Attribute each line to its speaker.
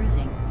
Speaker 1: cruising.